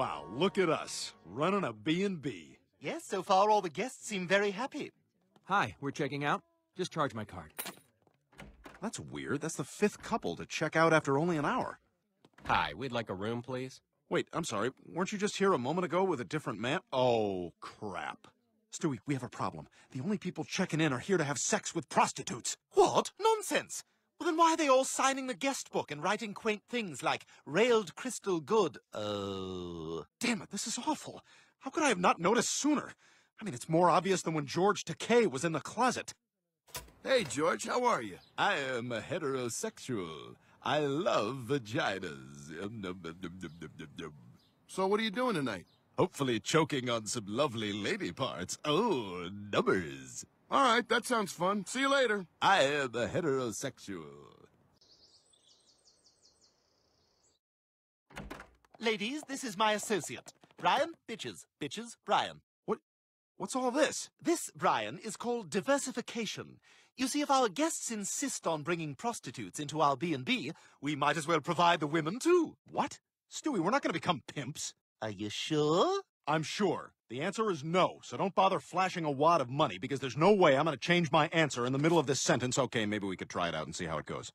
Wow, look at us, running a B&B. Yes, so far all the guests seem very happy. Hi, we're checking out. Just charge my card. That's weird. That's the fifth couple to check out after only an hour. Hi, we'd like a room, please. Wait, I'm sorry. Weren't you just here a moment ago with a different man? Oh, crap. Stewie, we have a problem. The only people checking in are here to have sex with prostitutes. What? Nonsense! Well, then why are they all signing the guest book and writing quaint things like railed crystal good? Oh. Damn it, this is awful. How could I have not noticed sooner? I mean, it's more obvious than when George Takei was in the closet. Hey, George, how are you? I am a heterosexual. I love vaginas. Um, num, num, num. So what are you doing tonight? Hopefully choking on some lovely lady parts. Oh, numbers. All right, that sounds fun. See you later. I am a heterosexual. Ladies, this is my associate. Brian, bitches. Bitches, Brian. What? What's all this? This, Brian, is called diversification. You see, if our guests insist on bringing prostitutes into our B&B, we might as well provide the women too. What? Stewie, we're not going to become pimps. Are you sure? I'm sure. The answer is no, so don't bother flashing a wad of money because there's no way I'm going to change my answer in the middle of this sentence. Okay, maybe we could try it out and see how it goes.